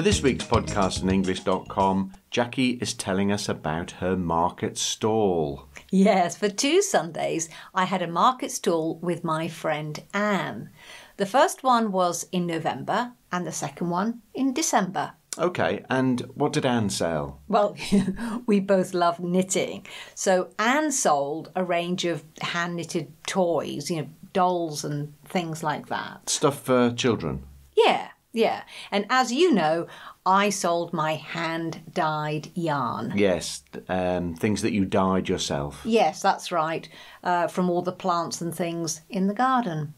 For this week's podcastsinenglish.com, Jackie is telling us about her market stall. Yes, for two Sundays, I had a market stall with my friend Anne. The first one was in November and the second one in December. Okay, and what did Anne sell? Well, we both love knitting. So Anne sold a range of hand knitted toys, you know, dolls and things like that. Stuff for children. Yeah, yeah. And as you know, I sold my hand dyed yarn. Yes, um, things that you dyed yourself. Yes, that's right. Uh, from all the plants and things in the garden.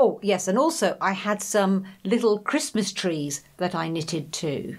Oh, yes, and also I had some little Christmas trees that I knitted too.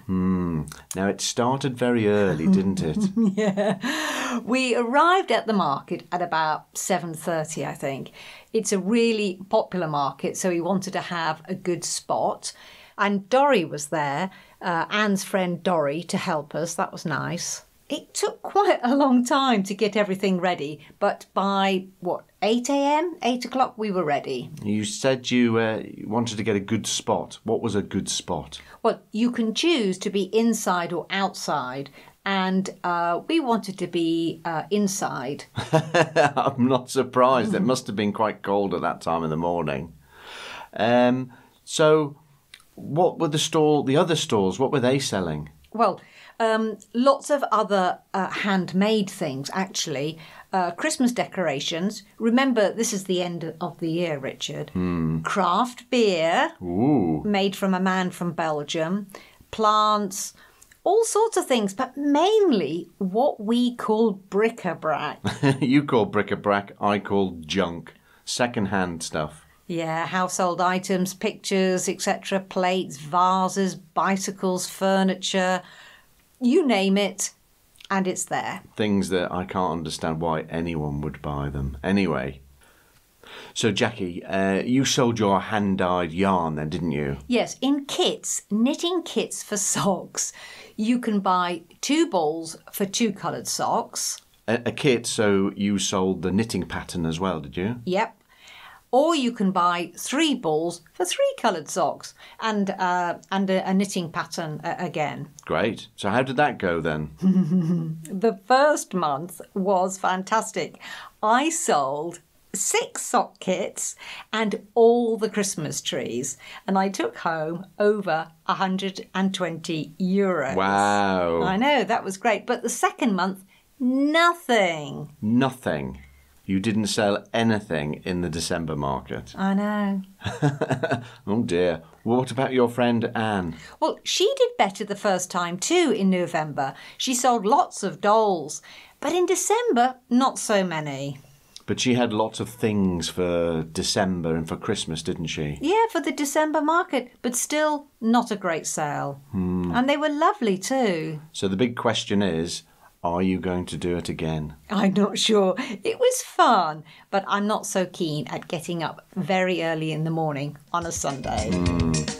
Now it started very early, didn't it? yeah. We arrived at the market at about 7:30, I think. It's a really popular market, so we wanted to have a good spot. And Dorry was there, uh, Anne's friend Dorry, to help us. That was nice. It took quite a long time to get everything ready, but by what 8 a.m., 8 o'clock, we were ready. You said you uh, wanted to get a good spot. What was a good spot? Well, you can choose to be inside or outside, and uh, we wanted to be uh, inside. I'm not surprised. It must have been quite cold at that time in the morning. Um, so, what were the stall? The other stalls? What were they selling? Well, um, lots of other uh, handmade things, actually. Uh, Christmas decorations. Remember, this is the end of the year, Richard. Craft beer Ooh, made from a man from Belgium, plants, all sorts of things, but mainly what we call bric-a-brac. you call bric-a-brac. I call junk, second-hand stuff. Yeah, household items, pictures, etc., plates, vases, bicycles, furniture, you name it, and it's there. Things that I can't understand why anyone would buy them. Anyway. So, Jackie, uh, you sold your hand dyed yarn then, didn't you? Yes, in kits, knitting kits for socks, you can buy two balls for two coloured socks. A, a kit, so you sold the knitting pattern as well, did you? Yep. Or you can buy three balls for three coloured socks and uh, and a, a knitting pattern uh, again. Great. So, how did that go then? The first month was fantastic. I sold six sock kits and all the Christmas trees, and I took home over 120 euros. Wow. I know, that was great. But the second month, nothing. Nothing. You didn't sell anything in the December market. I know. Oh dear. What about your friend Anne? Well, she did better the first time too in November. She sold lots of dolls, but in December, not so many. But she had lots of things for December and for Christmas, didn't she? Yeah, for the December market, but still not a great sale. Hmm. And they were lovely too. So the big question is are you going to do it again? I'm not sure. It was fun, but I'm not so keen at getting up very early in the morning on a Sunday. Hmm.